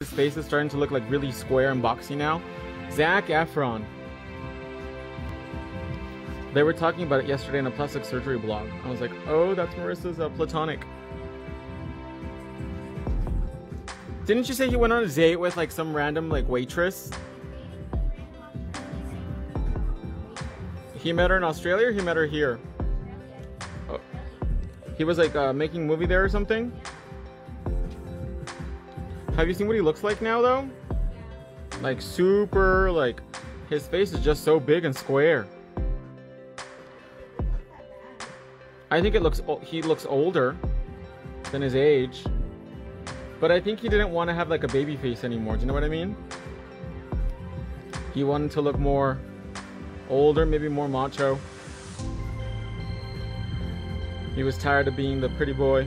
His face is starting to look like really square and boxy now. Zac Efron. They were talking about it yesterday in a plastic surgery blog. I was like, oh, that's Marissa's uh, platonic. Didn't you say he went on a date with like some random like waitress? He met her in Australia he met her here? Oh. He was like uh, making movie there or something? Have you seen what he looks like now though? Like super, like his face is just so big and square. I think it looks he looks older than his age. But I think he didn't want to have like a baby face anymore. Do you know what I mean? He wanted to look more older, maybe more macho. He was tired of being the pretty boy.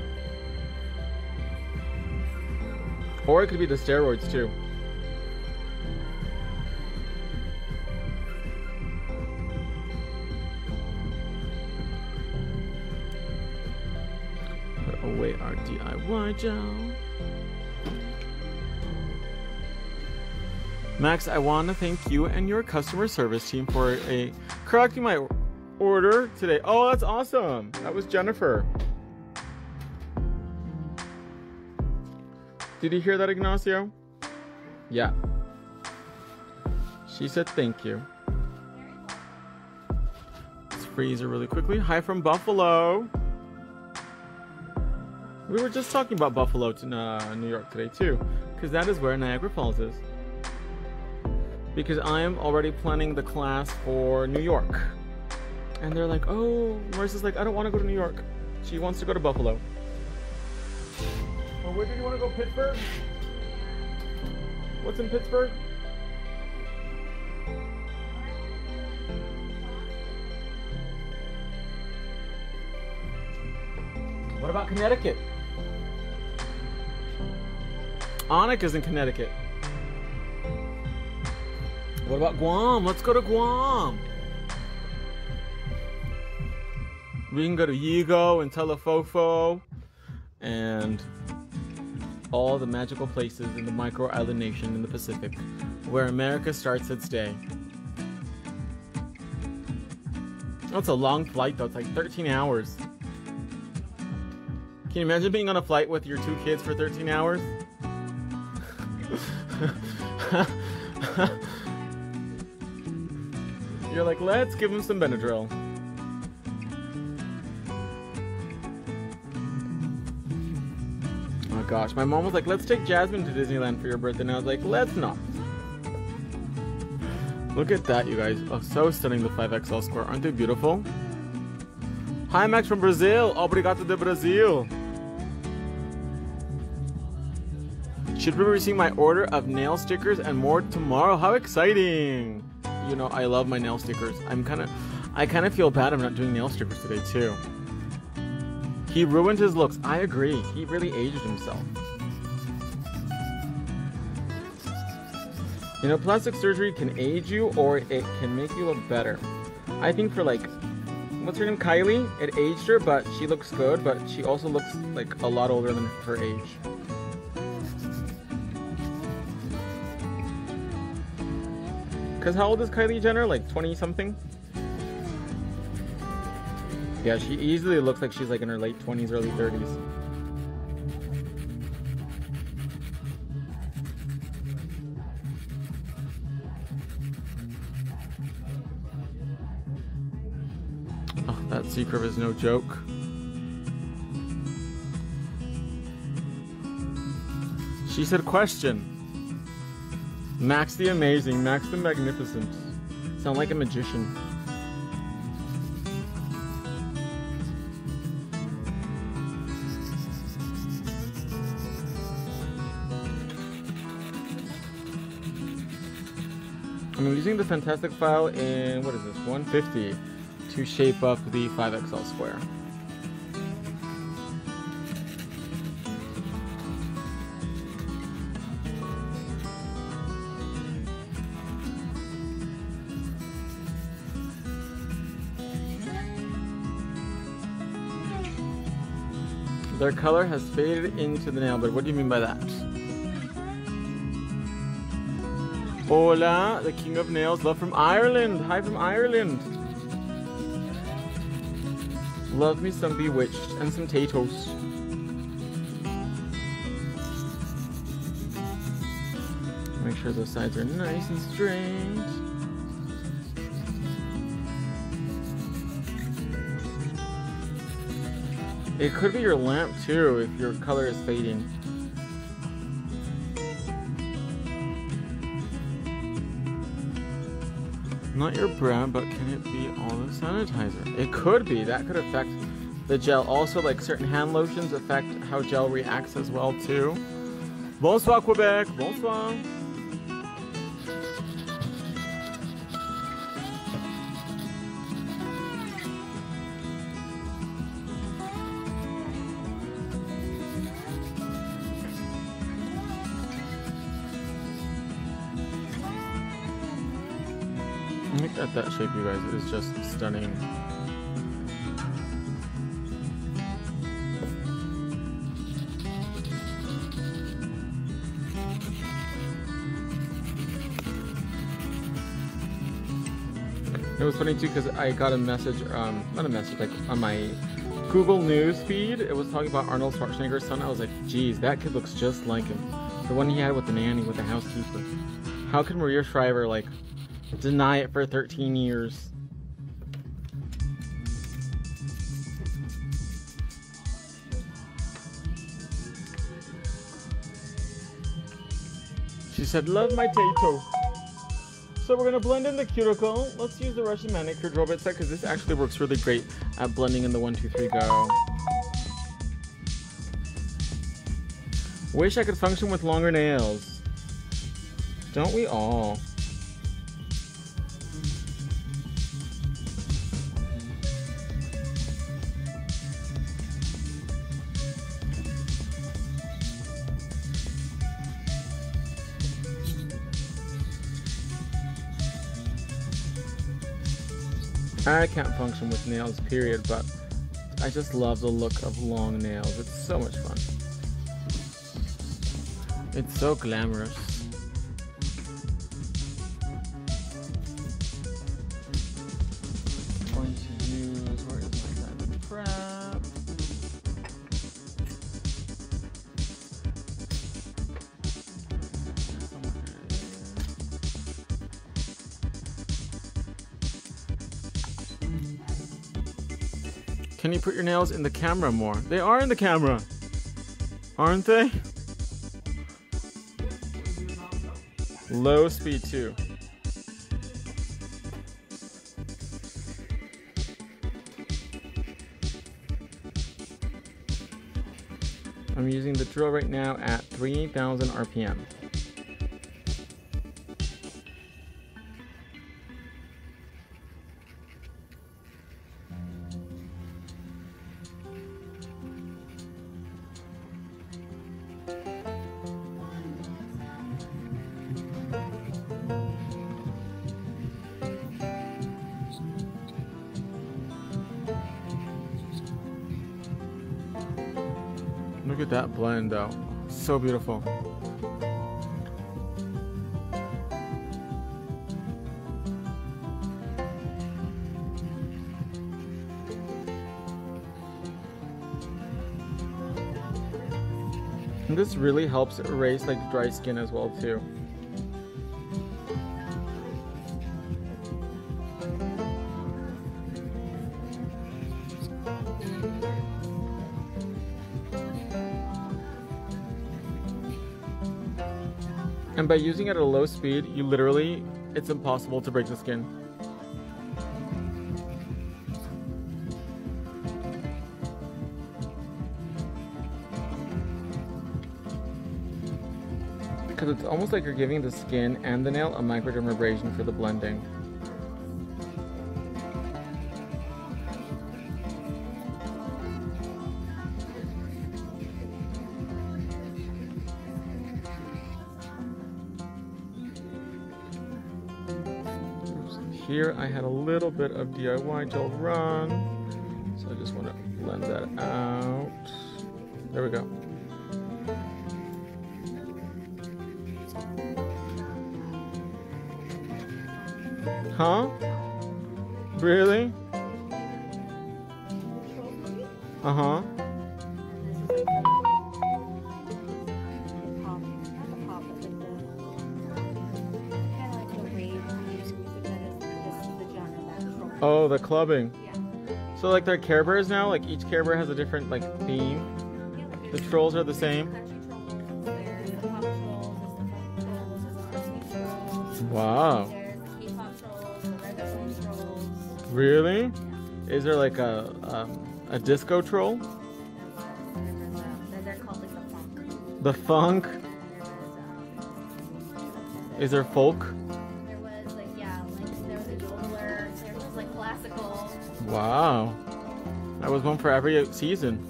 Or it could be the steroids too. Put away our DIY gel. Max, I want to thank you and your customer service team for a correcting my order today. Oh, that's awesome. That was Jennifer. Did you hear that, Ignacio? Yeah. She said thank you. Let's freeze her really quickly. Hi from Buffalo. We were just talking about Buffalo to uh, New York today too, because that is where Niagara Falls is. Because I am already planning the class for New York. And they're like, oh, Marissa's like, I don't want to go to New York. She wants to go to Buffalo. Well, where did you want to go? Pittsburgh? What's in Pittsburgh? What about Connecticut? Annika's in Connecticut. What about Guam? Let's go to Guam. We can go to Yigo and Talofofo and all the magical places in the micro island nation in the Pacific, where America starts its day. That's a long flight though, it's like 13 hours. Can you imagine being on a flight with your two kids for 13 hours? You're like, let's give them some Benadryl. Gosh. My mom was like, let's take Jasmine to Disneyland for your birthday. And I was like, let's not. Look at that, you guys. Oh, so stunning, the 5XL square. Aren't they beautiful? Hi, Max from Brazil. Obrigado de Brazil. Should be receiving my order of nail stickers and more tomorrow. How exciting! You know, I love my nail stickers. I'm kind of, I kind of feel bad I'm not doing nail stickers today too. He ruined his looks. I agree. He really aged himself. You know, plastic surgery can age you or it can make you look better. I think for like, what's her name? Kylie? It aged her, but she looks good, but she also looks like a lot older than her age. Because how old is Kylie Jenner? Like 20 something? Yeah, she easily looks like she's like in her late 20s, early 30s. Oh, that C curve is no joke. She said question. Max the Amazing, Max the Magnificent. Sound like a magician. Using the Fantastic file in, what is this, 150 to shape up the 5XL square. Their color has faded into the nail, but what do you mean by that? Hola, the king of nails. Love from Ireland. Hi from Ireland. Love me some Bewitched and some Taytos. Make sure those sides are nice and straight. It could be your lamp too if your color is fading. Not your brand, but can it be all the sanitizer? It could be. That could affect the gel. Also, like certain hand lotions affect how gel reacts as well too. Bonsoir Quebec. Bonsoir. Look at that shape, you guys. It is just stunning. It was funny too because I got a message, um, not a message, like on my Google News feed. It was talking about Arnold Schwarzenegger's son. I was like, geez, that kid looks just like him. The one he had with the nanny, with the housekeeper. How can Maria Shriver like deny it for 13 years? She said, love my tato. So we're gonna blend in the cuticle. Let's use the Russian manicure drill bit set because this actually works really great at blending in the one, two, three, go. Wish I could function with longer nails. Don't we all? I can't function with nails, period, but I just love the look of long nails. It's so much fun. It's so glamorous. You put your nails in the camera more? They are in the camera, aren't they? Low speed too. I'm using the drill right now at 3000 RPM. Look at that blend though. So beautiful. This really helps erase like dry skin as well too. And by using it at a low speed, you literally, it's impossible to break the skin. It's almost like you're giving the skin and the nail a microdermabrasion for the blending. Here I had a little bit of DIY gel run, so I just want to blend that out. There we go. Really? Uh huh. Oh, the clubbing. Yeah. So like they're Care Bears now. Like each Care Bear has a different like theme. The trolls are the same. There's Really? Is there like a um, a disco troll? They're, they're called like the funk. The funk? There was, Is there folk? there was like yeah, like there was a yodeler. There was like classical. Wow. That was one for every season.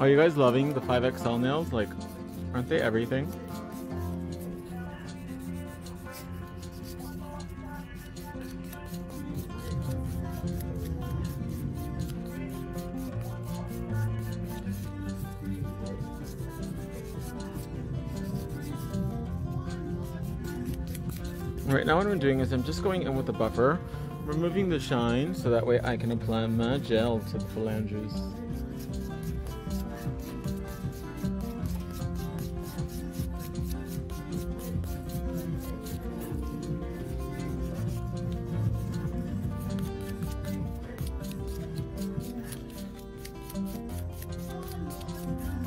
Are you guys loving the 5XL nails? Like, aren't they everything? Now what I'm doing is I'm just going in with the buffer, removing the shine so that way I can apply my gel to the phalanges.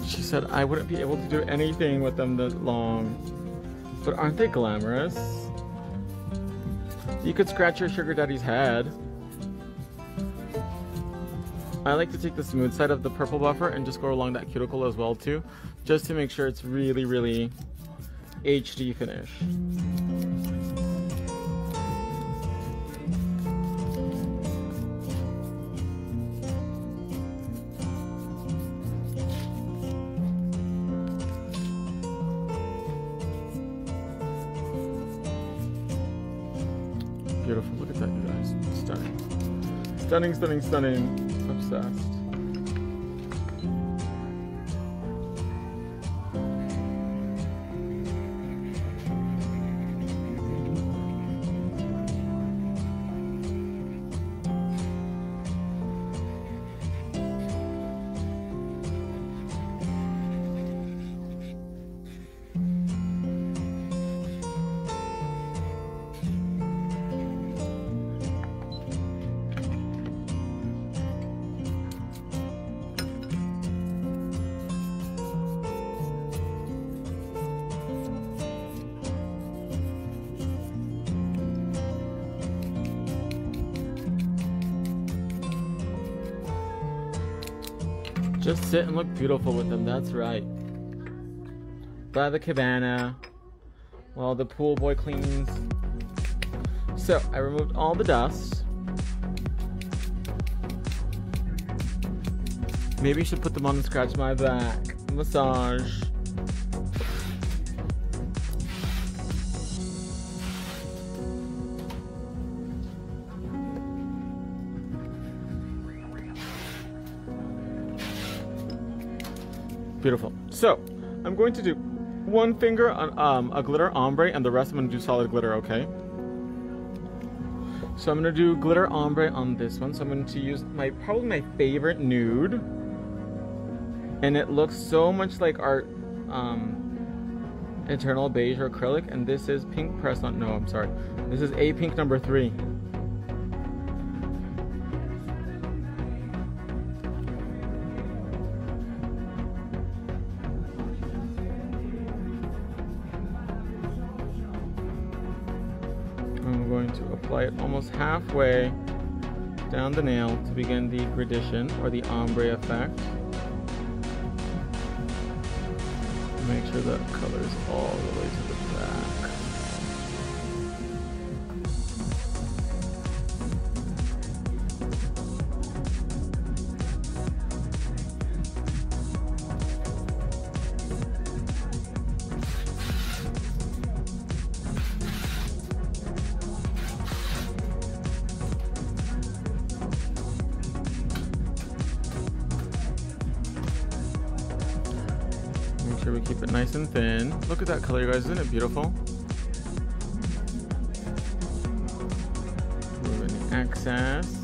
She said I wouldn't be able to do anything with them that long. But aren't they glamorous? You could scratch your sugar daddy's head. I like to take the smooth side of the purple buffer and just go along that cuticle as well too, just to make sure it's really, really HD finish. Stunning. Stunning, stunning. Obsessed. Sit and look beautiful with them, that's right. By the cabana, while the pool boy cleans. So, I removed all the dust. Maybe you should put them on and scratch my back. Massage. Beautiful. So, I'm going to do one finger on um, a glitter ombre and the rest I'm going to do solid glitter, okay? So I'm going to do glitter ombre on this one. So I'm going to use my probably my favorite nude. And it looks so much like our um, Eternal Beige or acrylic. And this is pink press on, no, I'm sorry. This is A pink number three. Almost halfway down the nail to begin the gradation or the ombre effect. Make sure the color is all the way to the back. color, you guys. Isn't it beautiful? Remove any excess.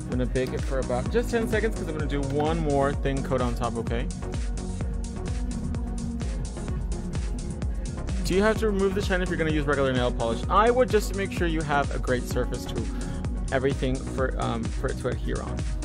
I'm gonna bake it for about just 10 seconds because I'm gonna do one more thin coat on top, okay? Do you have to remove the shine if you're gonna use regular nail polish? I would just make sure you have a great surface to everything for, um, for it to adhere on.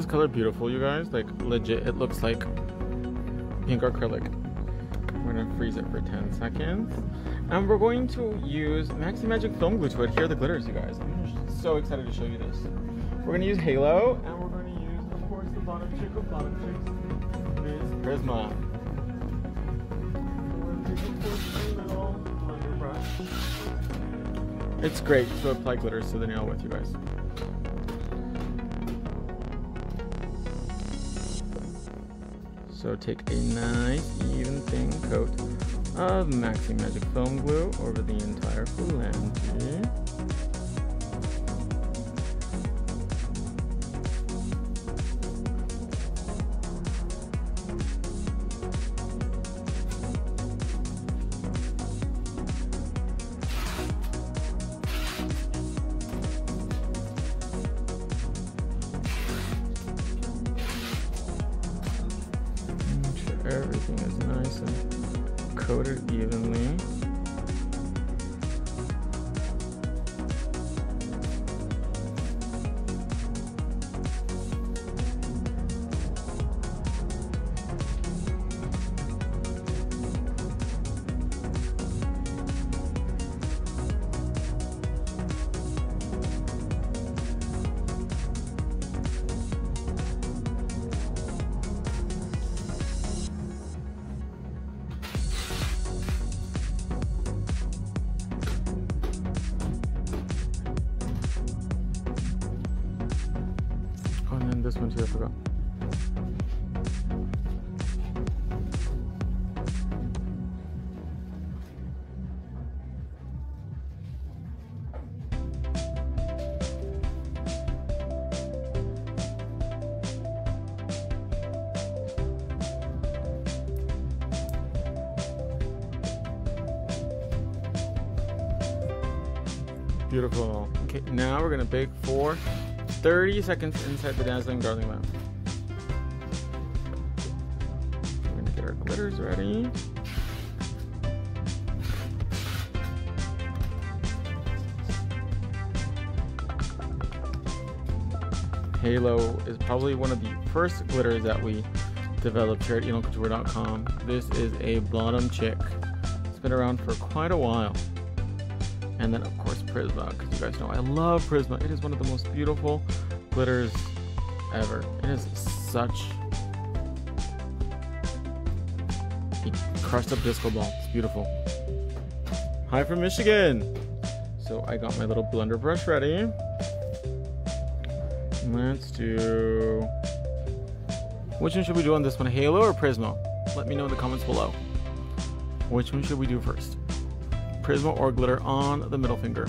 This color beautiful, you guys? Like, legit, it looks like pink acrylic. We're gonna freeze it for 10 seconds. And we're going to use Maxi Magic Film Glue to adhere the glitters, you guys. I'm so excited to show you this. We're gonna use Halo, and we're gonna use, of course, the bottom chick of bottom chicks, Miss Prisma. It's great to apply glitters to the nail with you guys. So take a nice even thin coat of Maxi Magic Foam Glue over the entire flange. Everything is nice and coated evenly. Beautiful. Okay, now we're gonna bake for 30 seconds inside the dazzling darling lamp. We're gonna get our glitters ready. Halo is probably one of the first glitters that we developed here at ElonCouture.com. This is a bottom chick. It's been around for quite a while. And then, of Prisma, because you guys know I love Prisma. It is one of the most beautiful glitters ever. It is such a crushed up disco ball. It's beautiful. Hi from Michigan. So I got my little blender brush ready. Let's do. Which one should we do on this one, Halo or Prisma? Let me know in the comments below. Which one should we do first? Prisma or glitter on the middle finger.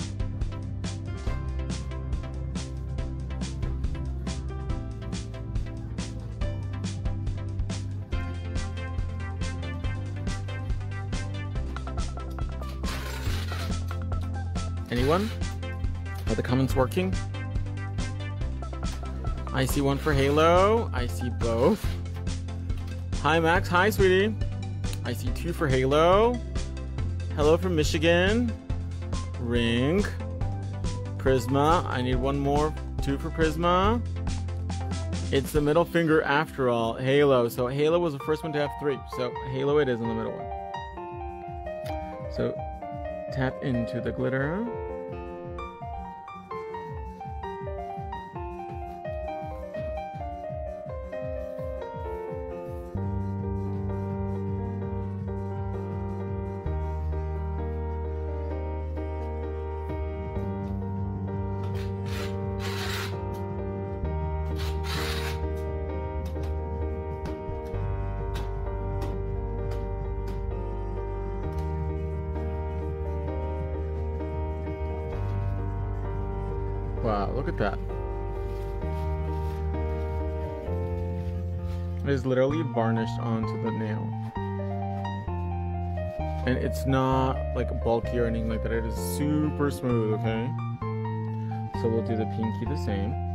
Anyone? Are the comments working? I see one for Halo. I see both. Hi, Max. Hi, sweetie. I see two for Halo. Hello from Michigan. Ring. Prisma. I need one more. Two for Prisma. It's the middle finger after all. Halo. So Halo was the first one to have three. So Halo it is in the middle one. So tap into the glitter. Wow, look at that. It is literally varnished onto the nail. And it's not like bulky or anything like that. It is super smooth, okay? So we'll do the pinky the same.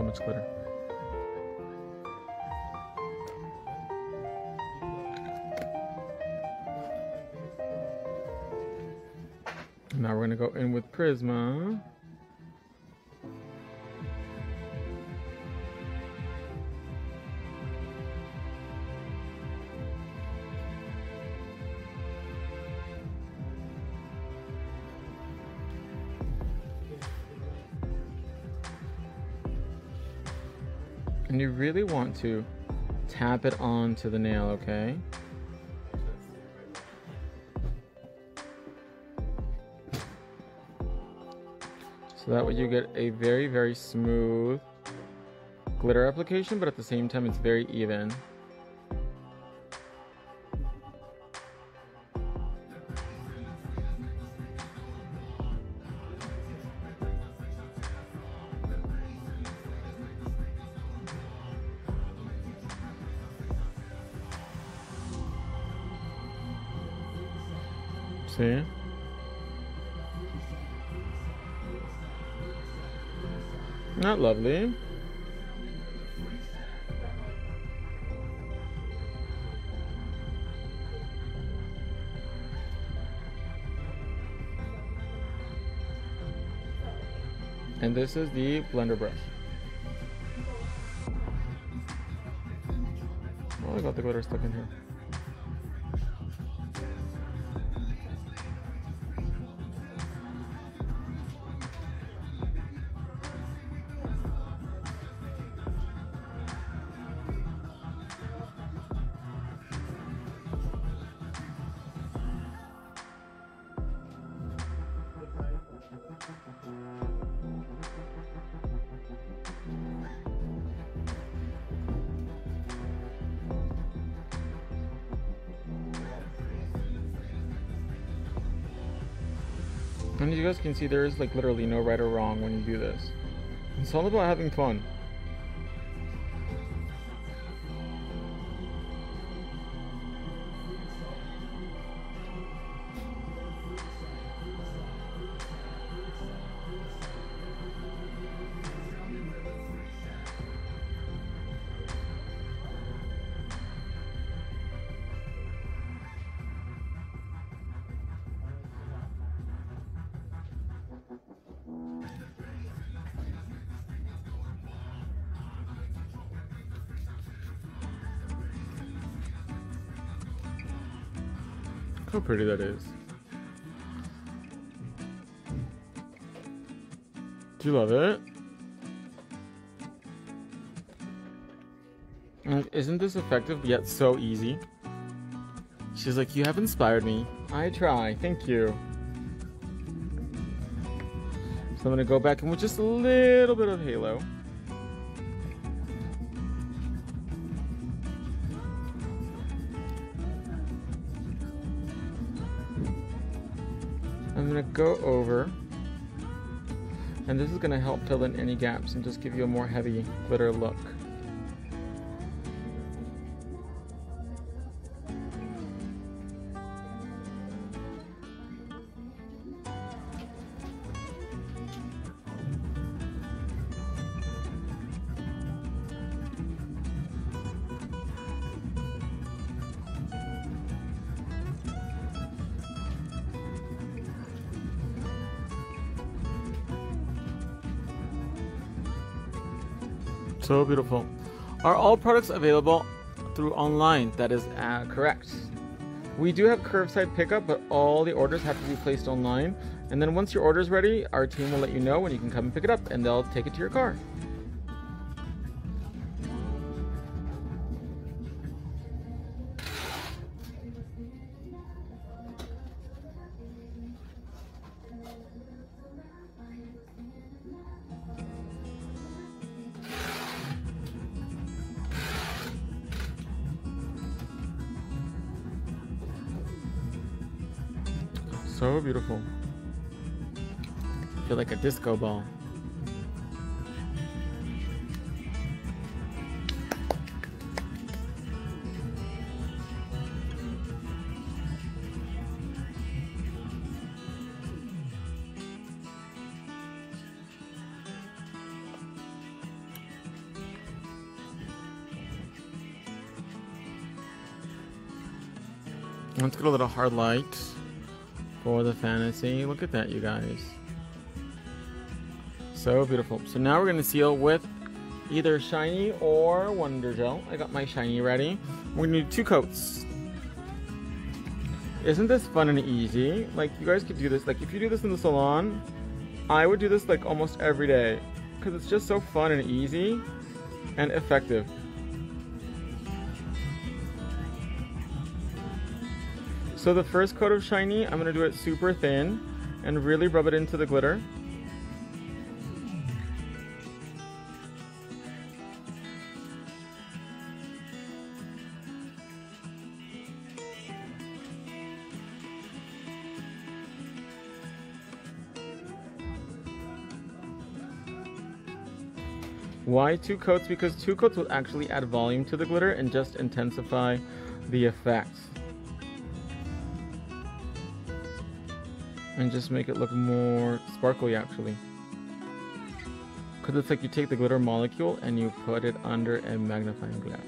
So much glitter. Now we're gonna go in with Prisma. Really want to tap it onto the nail, okay? So that way you get a very, very smooth glitter application, but at the same time it's very even. Not lovely. And this is the blender brush. Oh, I got the glitter stuck in here. Can see, there is like literally no right or wrong when you do this. It's all about having fun. Look how pretty that is. Do you love it? Like, isn't this effective yet so easy? She's like, you have inspired me. I try, thank you. So I'm gonna go back in with just a little bit of halo. Go over and this is gonna help fill in any gaps and just give you a more heavy glitter look. So beautiful. Are all products available through online? That is uh, correct. We do have curbside pickup, but all the orders have to be placed online. And then once your order is ready, our team will let you know when you can come and pick it up, and they'll take it to your car. Disco ball. Let's get a little hard light for the fantasy. Look at that, you guys. So beautiful. So now we're to seal with either shiny or wonder gel. I got my shiny ready. To do two coats. Isn't this fun and easy? Like, you guys could do this. Like, if you do this in the salon, I would do this like almost every day. Because it's just so fun and easy and effective. So the first coat of shiny, I'm gonna do it super thin and really rub it into the glitter. Why two coats? Because two coats will actually add volume to the glitter and just intensify the effects. and just make it look more sparkly actually because it's like you take the glitter molecule and you put it under a magnifying glass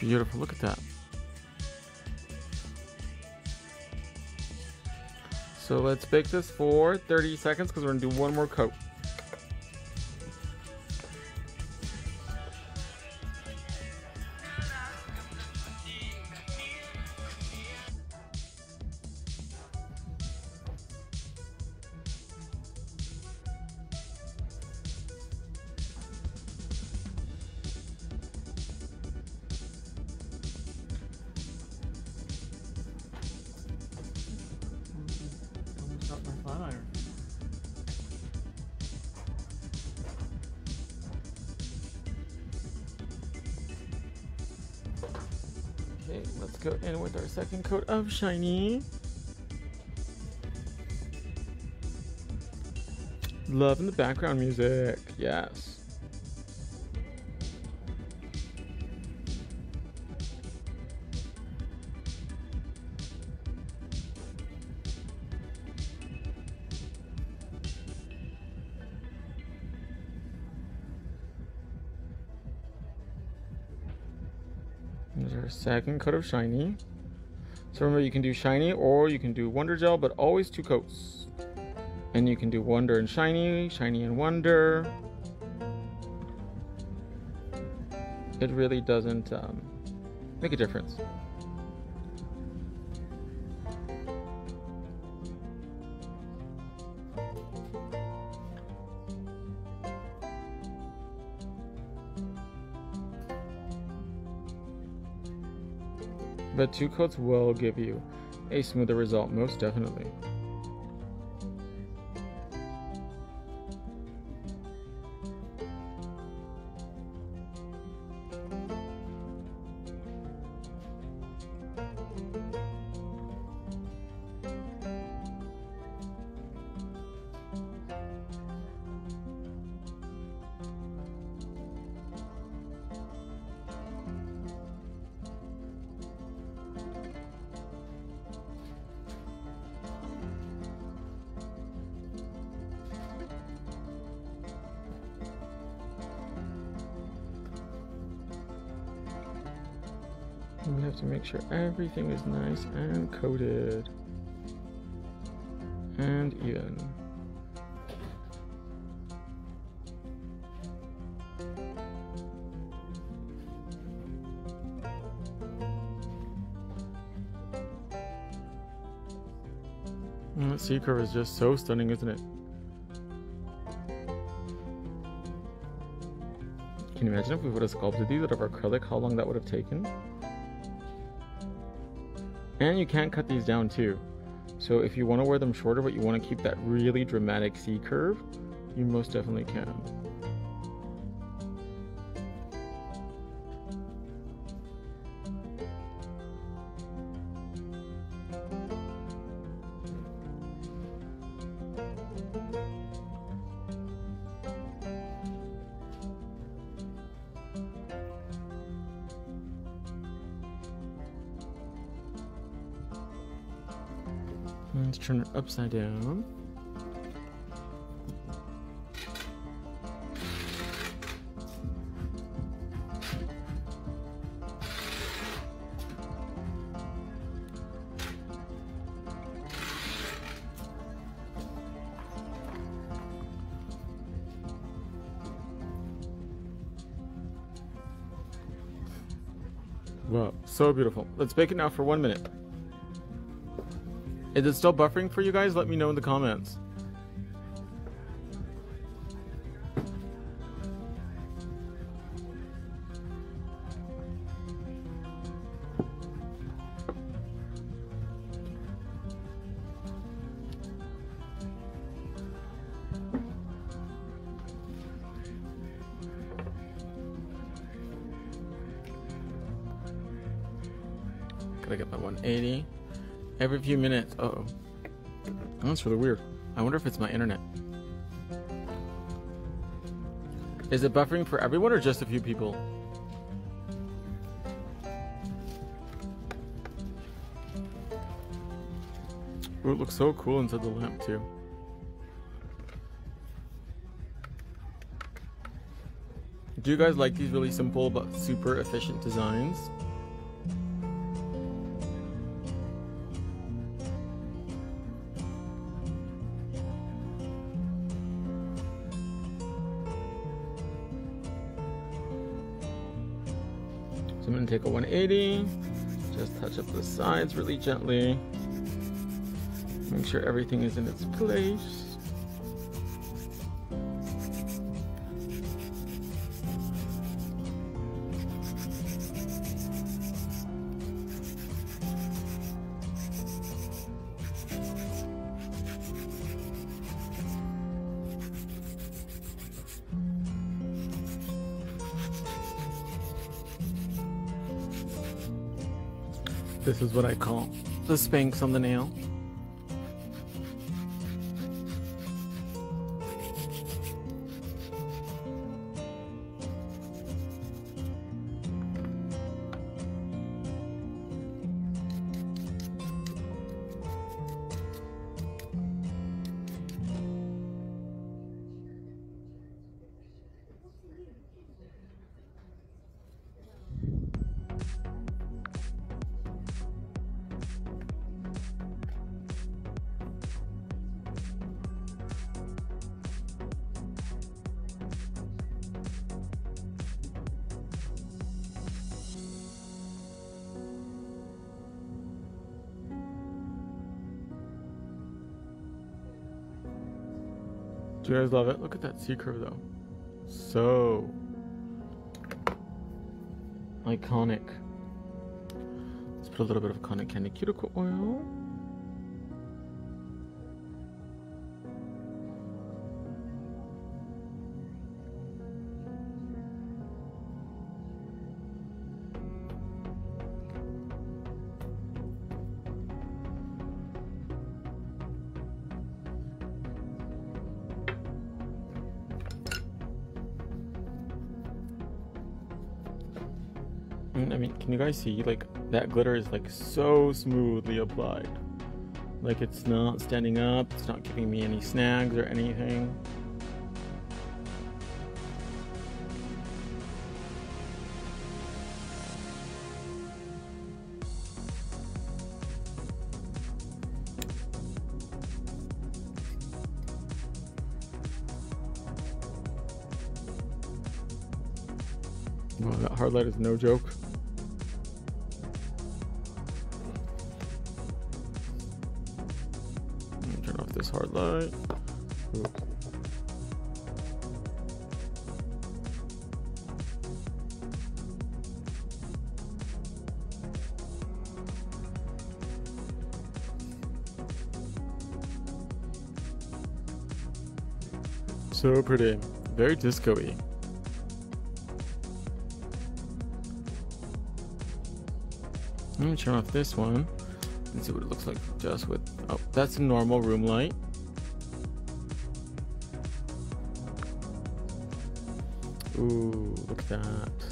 Beautiful, look at that. So let's bake this for 30 seconds because we're gonna do one more coat. Second coat of shiny. Love in the background music, yes. There's our second coat of shiny. So remember, you can do shiny or you can do wonder gel, but always two coats. And you can do wonder and shiny, shiny and wonder. It really doesn't um, make a difference. But two coats will give you a smoother result, most definitely. We have to make sure everything is nice and coated and even. That C curve is just so stunning, isn't it? Can you imagine if we would have sculpted these out of acrylic, how long that would have taken? And you can cut these down too. So if you want to wear them shorter but you want to keep that really dramatic C curve, you most definitely can. Turn it upside down. Wow, so beautiful. Let's bake it now for one minute. Is it still buffering for you guys? Let me know in the comments. Gotta get my 180 every few minutes. Uh oh. That's really weird. I wonder if it's my internet. Is it buffering for everyone or just a few people? Ooh, it looks so cool inside the lamp too. Do you guys like these really simple but super efficient designs? Take a 180, just touch up the sides really gently. Make sure everything is in its place. This is what I call the Spanx on the nail. At that C curve though. So iconic. Let's put a little bit of cotton candy cuticle oil. I mean, can you guys see? Like, that glitter is like so smoothly applied. Like, it's not standing up, it's not giving me any snags or anything. Wow, that hard light is no joke. So pretty. Very disco-y. Let me turn off this one and see what it looks like just with. Oh, that's a normal room light. Ooh, look at that.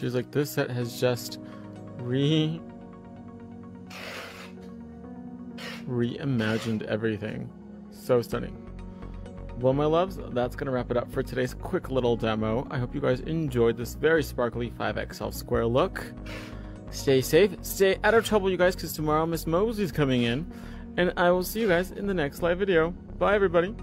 She was like, this set has just re reimagined everything. So stunning. Well, my loves, that's going to wrap it up for today's quick little demo. I hope you guys enjoyed this very sparkly 5XL square look. Stay safe, stay out of trouble, you guys, because tomorrow Miss Mosley's coming in. And I will see you guys in the next live video. Bye, everybody.